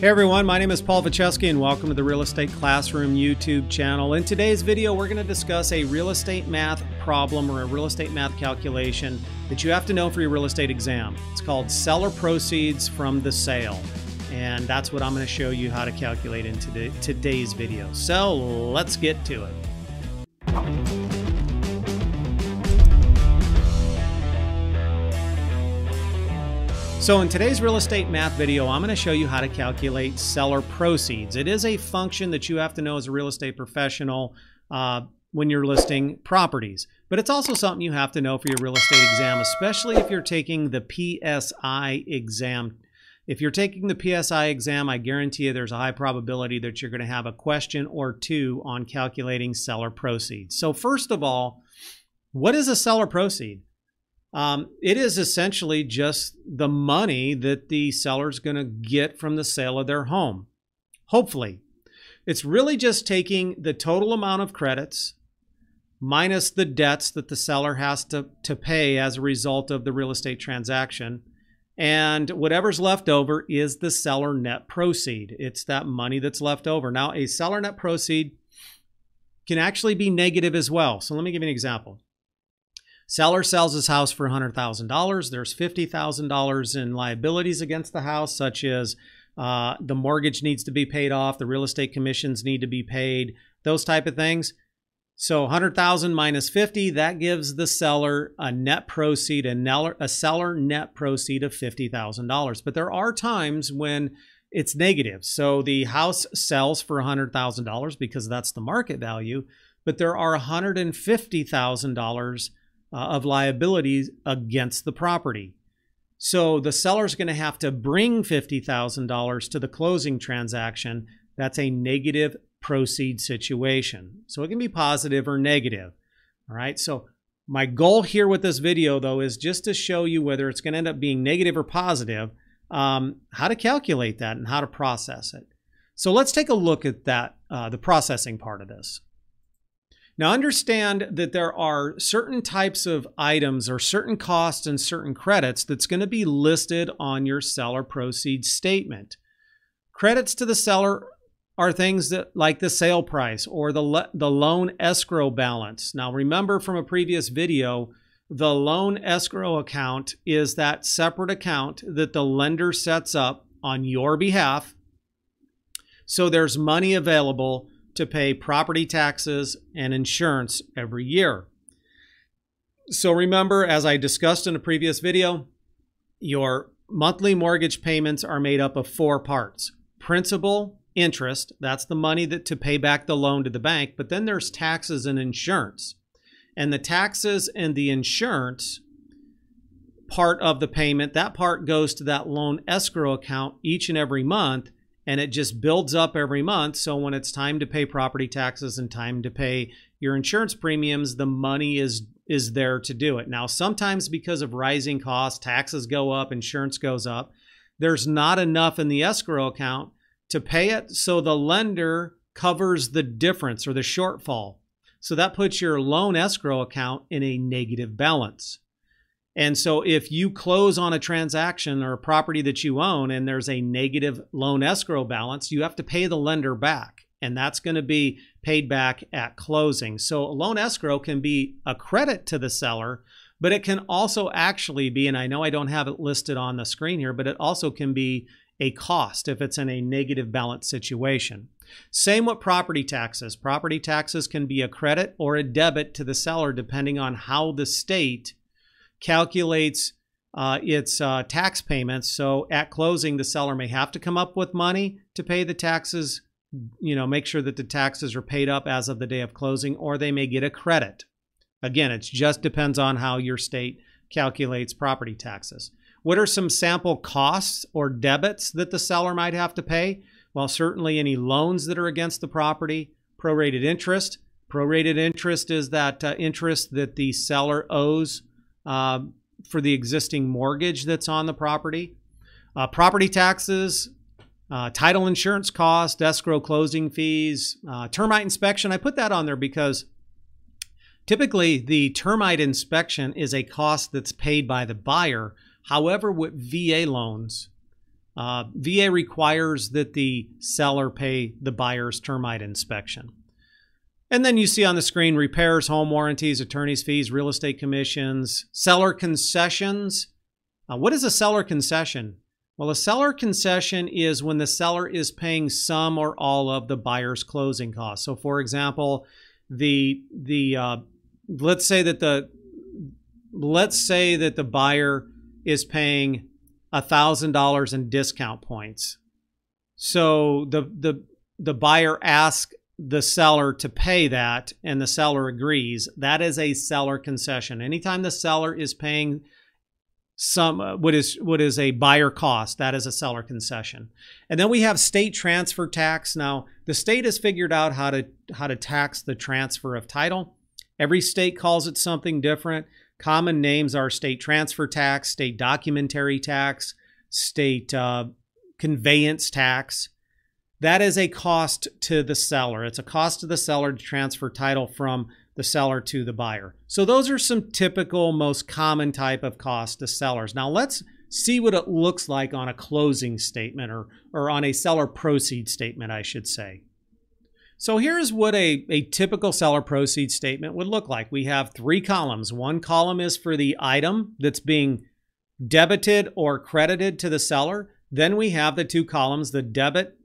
Hey everyone, my name is Paul Vojchehoske and welcome to the Real Estate Classroom YouTube channel. In today's video, we're going to discuss a real estate math problem or a real estate math calculation that you have to know for your real estate exam. It's called seller proceeds from the sale. And that's what I'm going to show you how to calculate in today's video. So let's get to it. So in today's real estate math video, I'm going to show you how to calculate seller proceeds. It is a function that you have to know as a real estate professional uh, when you're listing properties. But it's also something you have to know for your real estate exam, especially if you're taking the PSI exam. If you're taking the PSI exam, I guarantee you there's a high probability that you're going to have a question or two on calculating seller proceeds. So first of all, what is a seller proceed? Um, it is essentially just the money that the seller's going to get from the sale of their home. Hopefully. It's really just taking the total amount of credits minus the debts that the seller has to, to pay as a result of the real estate transaction. And whatever's left over is the seller net proceed. It's that money that's left over. Now, a seller net proceed can actually be negative as well. So let me give you an example. Seller sells his house for $100,000. There's $50,000 in liabilities against the house, such as uh, the mortgage needs to be paid off, the real estate commissions need to be paid, those type of things. So 100,000 minus 50, that gives the seller a net proceed, a, a seller net proceed of $50,000. But there are times when it's negative. So the house sells for $100,000 because that's the market value, but there are $150,000 uh, of liabilities against the property. So the seller's going to have to bring $50,000 to the closing transaction. That's a negative proceed situation. So it can be positive or negative. All right. So my goal here with this video, though, is just to show you whether it's going to end up being negative or positive, um, how to calculate that and how to process it. So let's take a look at that, uh, the processing part of this. Now, understand that there are certain types of items or certain costs and certain credits that's going to be listed on your seller proceeds statement. Credits to the seller are things that like the sale price or the, the loan escrow balance. Now, remember from a previous video, the loan escrow account is that separate account that the lender sets up on your behalf. So there's money available to pay property taxes and insurance every year. So remember, as I discussed in a previous video, your monthly mortgage payments are made up of four parts. Principal, interest, that's the money that to pay back the loan to the bank, but then there's taxes and insurance. And the taxes and the insurance part of the payment, that part goes to that loan escrow account each and every month and it just builds up every month. So when it's time to pay property taxes and time to pay your insurance premiums, the money is is there to do it. Now, sometimes because of rising costs, taxes go up, insurance goes up. There's not enough in the escrow account to pay it, so the lender covers the difference or the shortfall. So that puts your loan escrow account in a negative balance. And so if you close on a transaction or a property that you own and there's a negative loan escrow balance, you have to pay the lender back. And that's going to be paid back at closing. So a loan escrow can be a credit to the seller, but it can also actually be, and I know I don't have it listed on the screen here, but it also can be a cost if it's in a negative balance situation. Same with property taxes. Property taxes can be a credit or a debit to the seller depending on how the state calculates uh, its uh, tax payments. So at closing, the seller may have to come up with money to pay the taxes, you know, make sure that the taxes are paid up as of the day of closing, or they may get a credit. Again, it just depends on how your state calculates property taxes. What are some sample costs or debits that the seller might have to pay? Well, certainly any loans that are against the property, prorated interest. Prorated interest is that uh, interest that the seller owes uh, for the existing mortgage that's on the property. Uh, property taxes, uh, title insurance costs, escrow closing fees, uh, termite inspection. I put that on there because typically the termite inspection is a cost that's paid by the buyer. However, with VA loans, Uh, VA requires that the seller pay the buyer's termite inspection. And then you see on the screen repairs, home warranties, attorney's fees, real estate commissions, seller concessions. Uh, what is a seller concession? Well, a seller concession is when the seller is paying some or all of the buyer's closing costs. So, for example, the the uh, let's say that the let's say that the buyer is paying $1,000 in discount points. So the, the, the buyer asks the seller to pay that and the seller agrees. That is a seller concession. Anytime the seller is paying some uh, what is what is a buyer cost that is a seller concession and then we have state transfer tax now the state has figured out how to how to tax the transfer of title every state calls it something different Common names are state transfer tax, state documentary tax, state uh, conveyance tax. That is a cost to the seller. It's a cost to the seller to transfer title from the seller to the buyer. So those are some typical, most common type of cost to sellers. Now let's see what it looks like on a closing statement or, or on a seller proceed statement, I should say. So here's what a, a typical seller proceeds statement would look like. We have three columns. One column is for the item that's being debited or credited to the seller. Then we have the two columns, the debit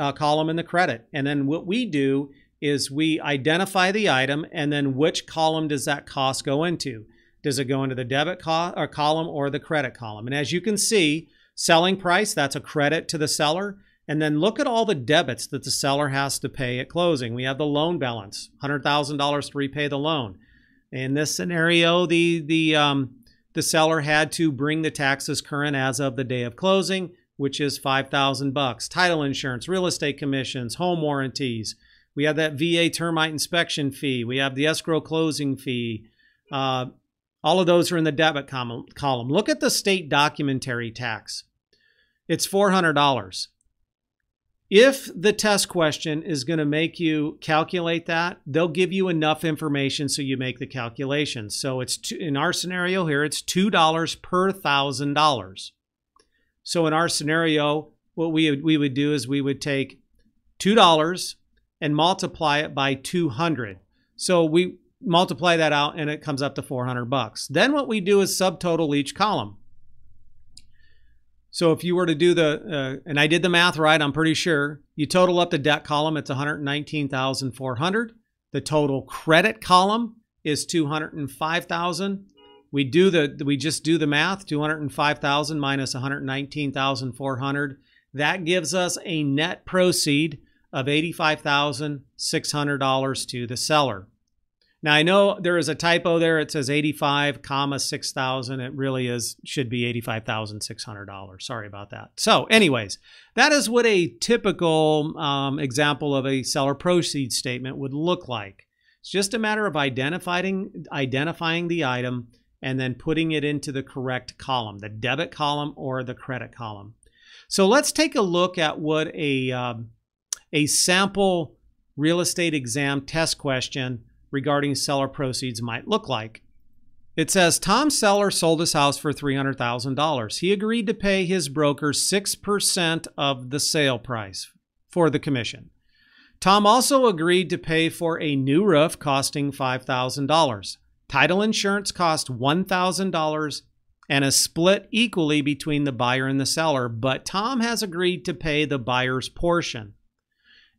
uh, column in the credit. And then what we do is we identify the item and then which column does that cost go into? Does it go into the debit co or column or the credit column? And as you can see, selling price, that's a credit to the seller. And then look at all the debits that the seller has to pay at closing. We have the loan balance, $100,000 to repay the loan. In this scenario, the, the, um, the seller had to bring the taxes current as of the day of closing, which is 5000 bucks. Title insurance, real estate commissions, home warranties. We have that VA termite inspection fee. We have the escrow closing fee. Uh, all of those are in the debit column. Look at the state documentary tax. It's $400. If the test question is going to make you calculate that, they'll give you enough information so you make the calculation. So it's two, in our scenario here, it's $2 per thousand dollars. So in our scenario, what we would, we would do is we would take $2 and multiply it by 200. So we multiply that out and it comes up to 400 bucks. Then what we do is subtotal each column. So if you were to do the, uh, and I did the math right, I'm pretty sure, you total up the debt column, it's 119,400. The total credit column is 205,000. We do the, we just do the math, 205,000 minus 119,400. That gives us a net proceed of $85,600 to the seller. Now I know there is a typo there. It says 85 comma 6,000. It really is should be $85,600. Sorry about that. So anyways, that is what a typical um, example of a seller proceeds statement would look like. It's just a matter of identifying identifying the item and then putting it into the correct column, the debit column or the credit column. So let's take a look at what a um, a sample real estate exam test question regarding seller proceeds might look like. It says Tom Seller sold his house for $300,000. He agreed to pay his broker 6% of the sale price for the commission. Tom also agreed to pay for a new roof costing $5,000. Title insurance costs $1,000 and is split equally between the buyer and the seller, but Tom has agreed to pay the buyer's portion.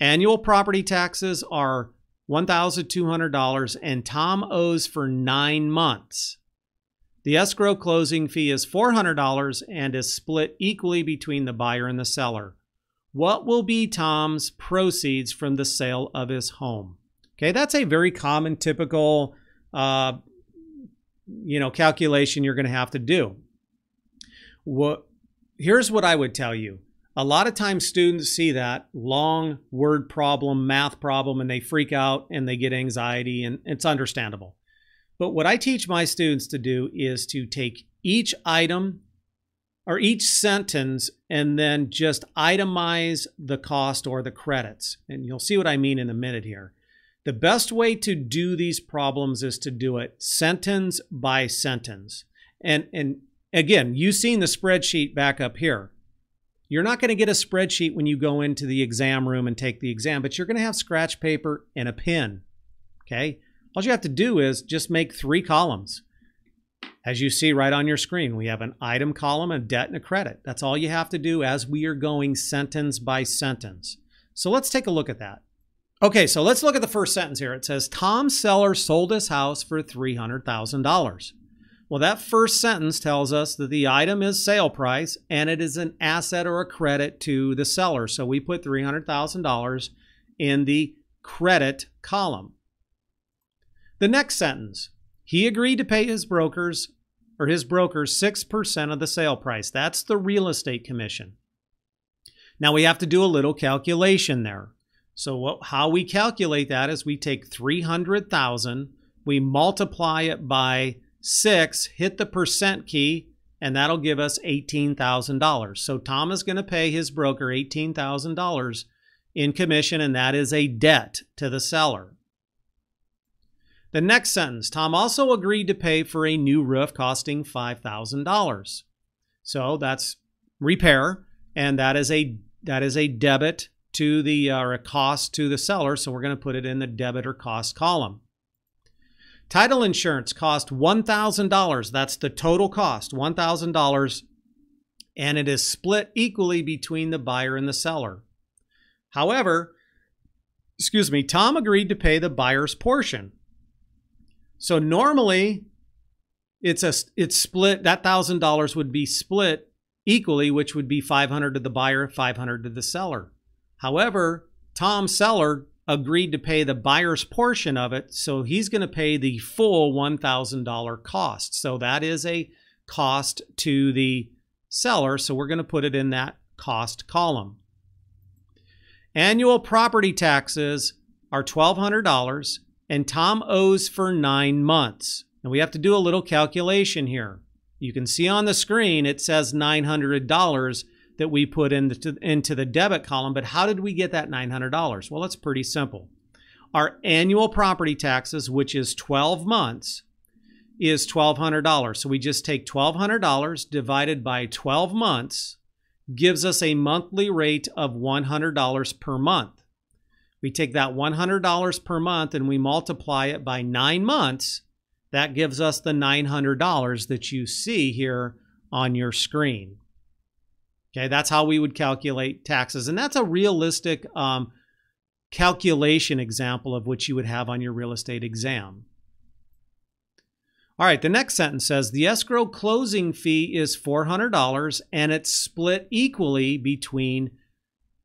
Annual property taxes are $1,200 and Tom owes for nine months. The escrow closing fee is $400 and is split equally between the buyer and the seller. What will be Tom's proceeds from the sale of his home? Okay, that's a very common, typical, uh, you know, calculation you're going to have to do. What? Here's what I would tell you: a lot of times students see that long word problem, math problem, and they freak out and they get anxiety, and it's understandable. But what I teach my students to do is to take each item or each sentence and then just itemize the cost or the credits. And you'll see what I mean in a minute here. The best way to do these problems is to do it sentence by sentence. And, and again, you've seen the spreadsheet back up here You're not going to get a spreadsheet when you go into the exam room and take the exam, but you're going to have scratch paper and a pen. Okay? All you have to do is just make three columns. As you see right on your screen, we have an item column, a debt, and a credit. That's all you have to do as we are going sentence by sentence. So let's take a look at that. Okay, so let's look at the first sentence here. It says Tom Seller sold his house for $300,000. Well, that first sentence tells us that the item is sale price and it is an asset or a credit to the seller. So we put $300,000 in the credit column. The next sentence, he agreed to pay his brokers or his brokers 6% of the sale price. That's the real estate commission. Now we have to do a little calculation there. So what, how we calculate that is we take 300,000, we multiply it by 6, hit the percent key, and that'll give us $18,000. So Tom is going to pay his broker $18,000 in commission, and that is a debt to the seller. The next sentence Tom also agreed to pay for a new roof costing $5,000. So that's repair, and that is a that is a debit to the uh, or a cost to the seller. So we're going to put it in the debit or cost column. Title insurance cost $1,000. That's the total cost, $1,000, and it is split equally between the buyer and the seller. However, excuse me, Tom agreed to pay the buyer's portion. So normally it's a it's split that thousand dollars would be split equally, which would be 500 to the buyer, 500 to the seller. However, Tom Seller agreed to pay the buyer's portion of it, so he's going to pay the full $1,000 cost. So that is a cost to the seller, so we're going to put it in that cost column. Annual property taxes are $1,200 and Tom owes for nine months. And we have to do a little calculation here. You can see on the screen it says $900 that we put into, into the debit column, but how did we get that $900? Well, it's pretty simple. Our annual property taxes, which is 12 months, is $1,200. So we just take $1,200 divided by 12 months, gives us a monthly rate of $100 per month. We take that $100 per month and we multiply it by nine months. That gives us the $900 that you see here on your screen. Okay, that's how we would calculate taxes. And that's a realistic um, calculation example of what you would have on your real estate exam. All right, the next sentence says the escrow closing fee is $400 and it's split equally between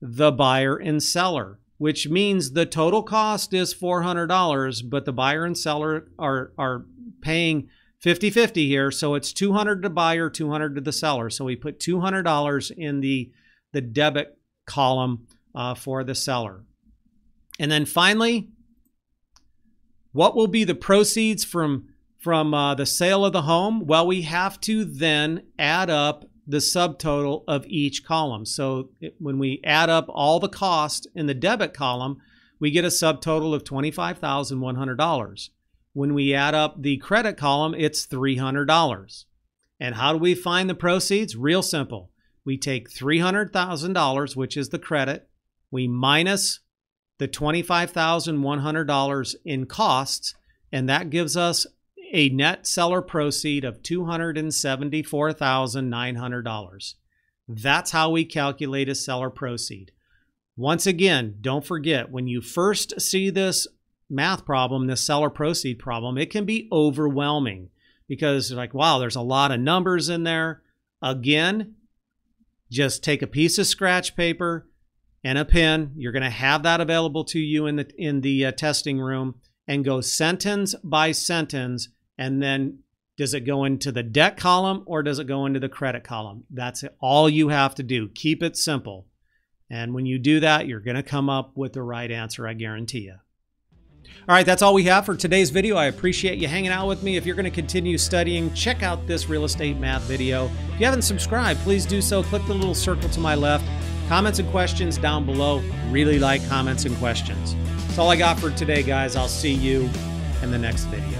the buyer and seller which means the total cost is $400, but the buyer and seller are, are paying 50 50 here. So it's 200 to buyer, 200 to the seller. So we put $200 in the, the debit column uh, for the seller. And then finally, what will be the proceeds from from uh, the sale of the home? Well, we have to then add up the subtotal of each column. So it, when we add up all the cost in the debit column, we get a subtotal of $25,100. When we add up the credit column, it's $300. And how do we find the proceeds? Real simple. We take $300,000, which is the credit, we minus the $25,100 in costs, and that gives us a net seller proceed of $274,900. That's how we calculate a seller proceed. Once again, don't forget when you first see this math problem, this seller proceed problem, it can be overwhelming because like, wow, there's a lot of numbers in there. Again, just take a piece of scratch paper and a pen. You're going to have that available to you in the in the uh, testing room and go sentence by sentence and then does it go into the debt column or does it go into the credit column? That's all you have to do. Keep it simple. And when you do that, you're going to come up with the right answer, I guarantee you. All right, that's all we have for today's video. I appreciate you hanging out with me. If you're going to continue studying, check out this real estate math video. If you haven't subscribed, please do so. Click the little circle to my left. Comments and questions down below. Really like comments and questions. That's all I got for today, guys. I'll see you in the next video.